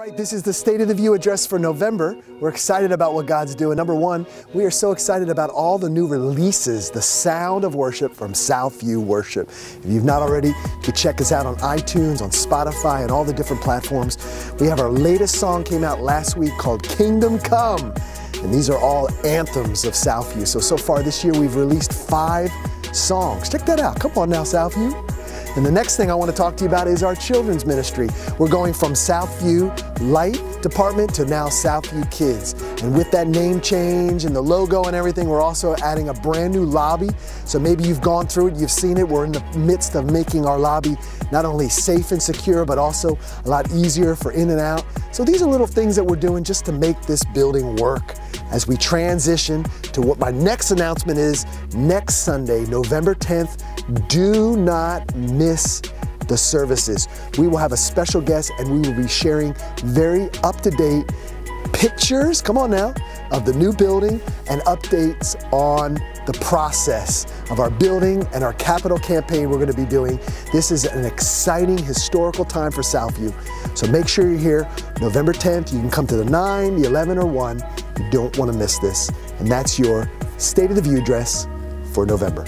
right, this is the State of the View address for November. We're excited about what God's doing. Number one, we are so excited about all the new releases, the sound of worship from Southview Worship. If you've not already, you check us out on iTunes, on Spotify, and all the different platforms. We have our latest song came out last week called Kingdom Come. And these are all anthems of Southview. So, so far this year, we've released five songs. Check that out. Come on now, Southview. And the next thing I want to talk to you about is our children's ministry. We're going from Southview Light Department to now Southview Kids. And with that name change and the logo and everything, we're also adding a brand new lobby. So maybe you've gone through it, you've seen it. We're in the midst of making our lobby not only safe and secure, but also a lot easier for in and out. So these are little things that we're doing just to make this building work as we transition to what my next announcement is next Sunday, November 10th. Do not miss the services. We will have a special guest and we will be sharing very up to date pictures, come on now, of the new building and updates on the process of our building and our capital campaign we're going to be doing. This is an exciting historical time for Southview. So make sure you're here November 10th. You can come to the 9, the 11, or 1. You don't want to miss this. And that's your State of the View address for November.